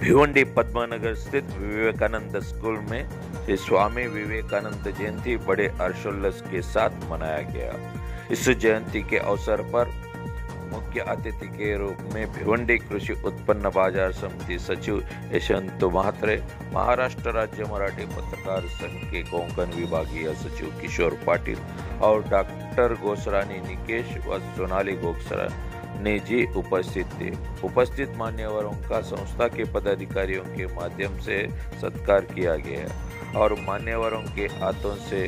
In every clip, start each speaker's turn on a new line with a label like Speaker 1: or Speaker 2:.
Speaker 1: भिवंडी पद्मानगर स्थित विवेकानंद स्कूल में श्री स्वामी विवेकानंद जयंती बड़े हर्षोल्लास के साथ मनाया गया। इस जयंती के अवसर पर मुख्य अतिथि के रूप में भिवंडी कृषि उत्पन्न बाज़ार समिति सचिव यशवंत महात्रे महाराष्ट्र राज्य मराठी पत्रकार संघ के कोंकण विभागीय सचिव किशोर पाटिल और डॉक्टर गोसरानी निकेश व सोनाली गोसरानी जी उपस्थित थे उपस्थित मान्यवरों का संस्था के पदाधिकारियों के माध्यम से सत्कार किया गया और मान्यवरों के हाथों से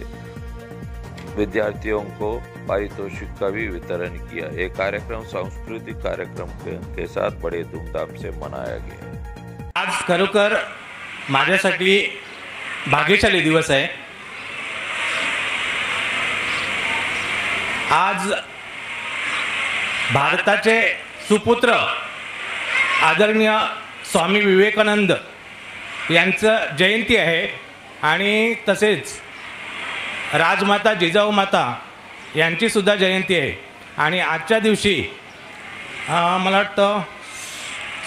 Speaker 1: विद्यार्थियों को पारितोषिक का भी वितरण किया। ये कार्यक्रम सांस्कृतिक कार्यक्रम के, के साथ बड़े धूमधाम से मनाया गया
Speaker 2: आज खरोखर माझ्यासाठी भाग्यशाली दिवस आहे। आज भारताचे सुपुत्र आदरणीय स्वामी विवेकानंद यांचं जयंती आहे. आणि तसेच राजमाता जिजाऊ माता यांचीसुद्धा जयंती आहे. आणि आजच्या दिवशी मला वाटतं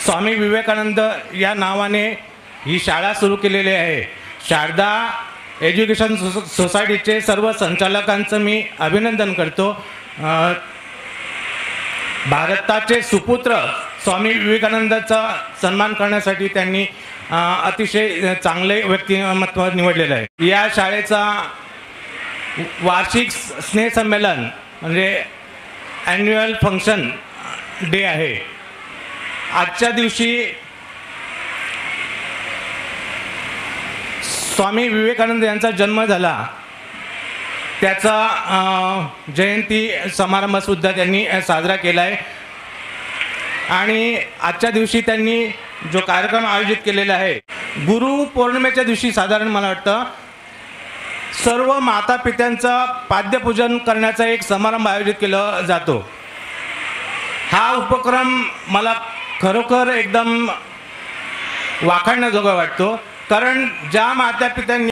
Speaker 2: स्वामी विवेकानंद या नावाने ही शाळा सुरू केलेली आहे. शारदा एज्युकेशन सो सोसायटीचे सर्व संचालकांचं मी अभिनंदन करतो. भारताचे सुपुत्र स्वामी विवेकानंदाचा सन्मान करण्यासाठी त्यांनी अतिशय चांगले व्यक्तिमत्व निवडलेलं आहे. या शाळेचा वार्षिक स्नेहसंमेलन म्हणजे ॲन्युअल फंक्शन डे आहे. आजच्या दिवशी स्वामी विवेकानंद यांचा जन्म झाला. त्याचा जयंती समारंभसुद्धा त्यांनी साजरा केला आहे आणि आजच्या दिवशी त्यांनी जो कार्यक्रम आयोजित केलेला आहे गुरु पौर्णिमेच्या दिवशी साधारण मला वाटतं सर्व माता पित्यांचं पाद्यपूजन करण्याचा एक समारंभ आयोजित केला जातो. हा उपक्रम मला खरोखर एकदम वाखाणण्याजोगा वाटतो. कारण ज्या माता पित्यांनी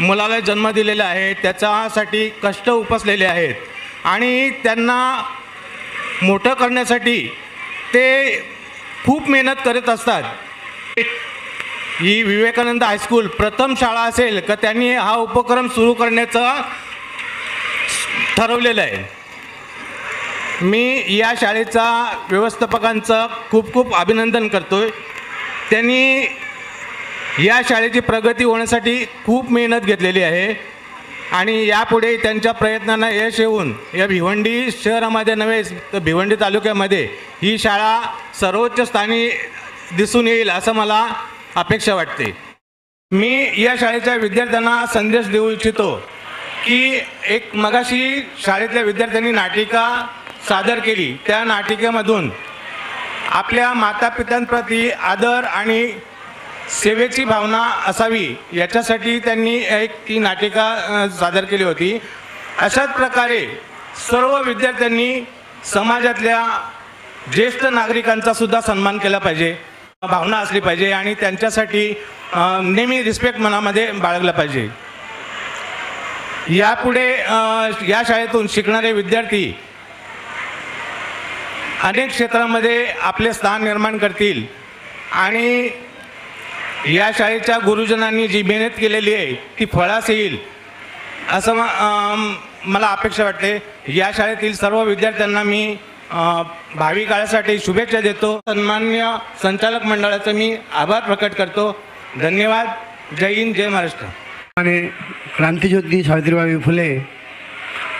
Speaker 2: मुलाला जन्म दिलेला आहे त्याच्यासाठी कष्ट उपसलेले आहेत. आणि त्यांना मोठं करण्यासाठी ते खूप मेहनत करत असतात. ही विवेकानंद हायस्कूल प्रथम शाळा असेल का त्यांनी हा उपक्रम सुरू करण्याचं ठरवलेलं आहे. मी या शाळेचा व्यवस्थापकांचं खूप खूप अभिनंदन करतोय. त्यांनी या शाळेची प्रगती होण्यासाठी खूप मेहनत घेतलेली आहे. आणि यापुढे त्यांच्या प्रयत्नांना यश येऊन या भिवंडी शहरामध्ये नव्हे तर भिवंडी तालुक्यामध्ये ही शाळा सर्वोच्च स्थानी दिसून येईल असं मला अपेक्षा वाटते. मी या शाळेच्या विद्यार्थ्यांना संदेश देऊ इच्छितो की एक मगाशी शाळेतल्या विद्यार्थ्यांनी नाटिका सादर केली. त्या नाटिकेमधून आपल्या मातापित्यांप्रती आदर आणि सेवेची भावना असावी याच्यासाठी त्यांनी एक ती नाटिका सादर केली होती. अशाच प्रकारे सर्व विद्यार्थ्यांनी समाजातल्या ज्येष्ठ नागरिकांचा सुद्धा सन्मान केला पाहिजे भावना असली पाहिजे आणि त्यांच्यासाठी नेहमी रिस्पेक्ट मनामध्ये बाळगला पाहिजे. यापुढे या शाळेतून शिकणारे विद्यार्थी अनेक क्षेत्रामध्ये आपले स्थान निर्माण करतील आणि या शाळेच्या गुरुजनांनी जी मेहनत केलेली आहे ती फळास येईल. असं म- मला अपेक्षा वाटते. या शाळेतील सर्व विद्यार्थ्यांना मी भावी काळासाठी शुभेच्छा देतो. सन्मान्य संचालक मंडळाचा मी आभार प्रकट करतो. धन्यवाद. जय हिंद जय महाराष्ट्र.
Speaker 3: आणि क्रांतीज्योती सावित्रीबाई फुले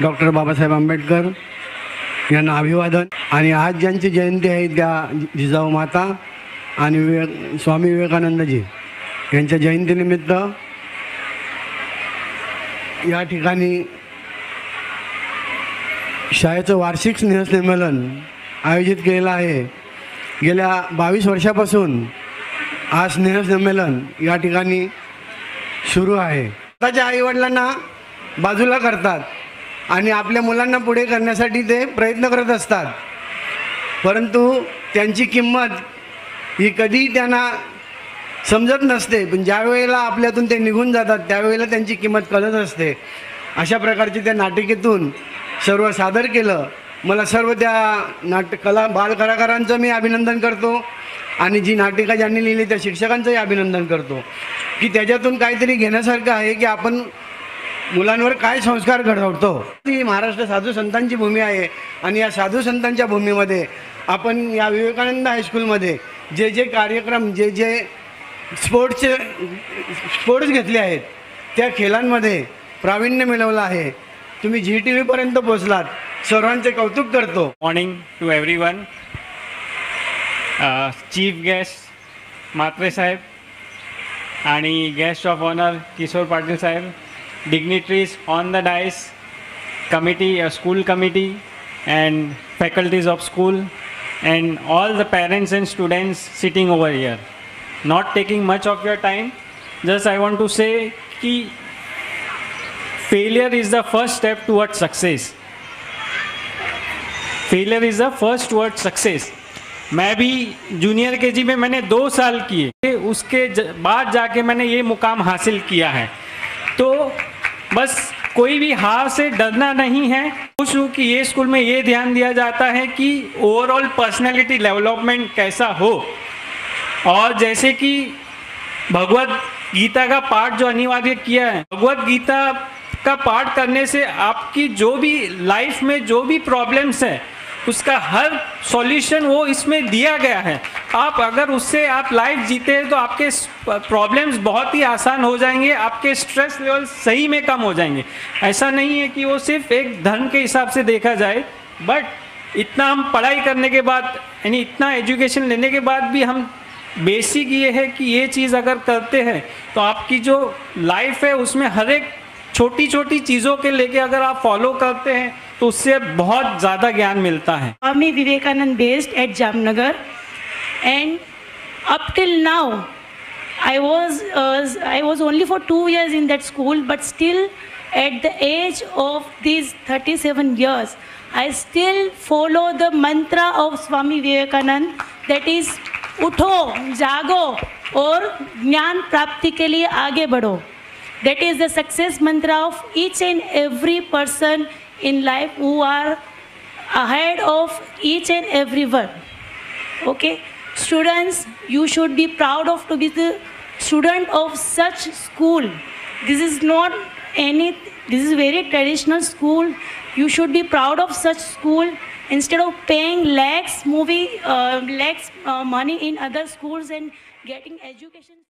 Speaker 3: डॉक्टर बाबासाहेब आंबेडकर यांना अभिवादन. आणि आज ज्यांची जयंती आहे त्या जिजाऊ माता आणि विवेक स्वामी विवेकानंदजी यांच्या जयंतीनिमित्त या ठिकाणी शाळेचं वार्षिक स्नेहसंमेलन आयोजित केलेलं आहे. गेल्या बावीस वर्षापासून हा स्नेहसंमेलन या ठिकाणी सुरू आहे. स्वतःच्या आईवडिलांना बाजूला करतात आणि आपल्या मुलांना पुढे करण्यासाठी ते प्रयत्न करत असतात. परंतु त्यांची किंमत ही कधी त्यांना समजत नसते पण ज्यावेळेला आपल्यातून ते निघून जातात त्यावेळेला त्यांची किंमत कळत असते. अशा प्रकारची त्या नाटिकेतून सर्व सादर केलं. मला सर्व त्या नाट कला बालकलाकारांचं मी अभिनंदन करतो आणि जी नाटिका ज्यांनी लिहिली त्या शिक्षकांचंही अभिनंदन करतो. की त्याच्यातून काहीतरी घेण्यासारखं आहे की आपण मुलांवर काय संस्कार घडवतो. ही महाराष्ट्र साधू संतांची भूमी आहे आणि या साधू संतांच्या भूमीमध्ये आपण या विवेकानंद हायस्कूलमध्ये जे जे कार्यक्रम जे जे स्पोर्ट्सचे स्पोर्ट्स घेतले आहेत त्या खेळांमध्ये प्रावीण्य मिळवलं आहे. तुम्ही झी टी व्हीपर्यंत पोचलात सर्वांचे कौतुक करतो.
Speaker 4: Morning to everyone chief guest Matre saheb आणि guest of honour Kishor Patil saheb dignitaries on the dais committee school committee and faculties of school and all the parents and students sitting over here. Not taking much of your time, just I want to say ki failure is the first step towards success. failure is the first towards success मैं भी junior के जी में मैंने दो साल किए उसके बाद जाके मैंने ये मुकाम हासिल किया है तो बस कोई भी हार से डरना नहीं है। खुश हूँ कि ये स्कूल में ये ध्यान दिया जाता है कि ओवरऑल पर्सनैलिटी डेवलपमेंट कैसा हो। और जैसे कि भगवत गीता का पाठ जो अनिवार्य किया है भगवत गीता का पाठ करने से आपकी जो भी लाइफ में जो भी प्रॉब्लम्स है उसका हर सॉल्यूशन वो इसमें दिया गया है। आप अगर उससे आप लाइफ जीते हैं तो आपके प्रॉब्लम्स बहुत ही आसान हो जाएँगे, आपके स्ट्रेस लेवल सही में कम हो जाएँगे। ऐसा नहीं है कि वो सिर्फ़ एक धर्म के हिसाब से देखा जाए बट इतना हम पढ़ाई करने के बाद, यानी इतना एजुकेशन लेने के बाद भी हम बेसिक ये है कि ये चीज़ अगर करते हैं तो आपकी जो लाइफ है, उसमें हर एक छोटी छोटी चीज़ों के लेके अगर आप फॉलो करते हैं तो उससे बहुत ज़्यादा ज्ञान मिलता है।
Speaker 5: Swami Vivekananda based at Jamnagar and up till now I was I was only for two years in that school but still at the age of this thirty seven years I still follow the mantra of Swami Vivekananda that is उठो जागो और ज्ञान प्राप्ति के लिए आगे बढ़ो that is the success mantra of each and every person in life who are ahead of each and everyone. Okay? Students you should be proud of to be the student of such school. This is not any this is very traditional school. You should be proud of such school. Instead of paying lakhs movie uh, lakhs uh, money in other schools and getting education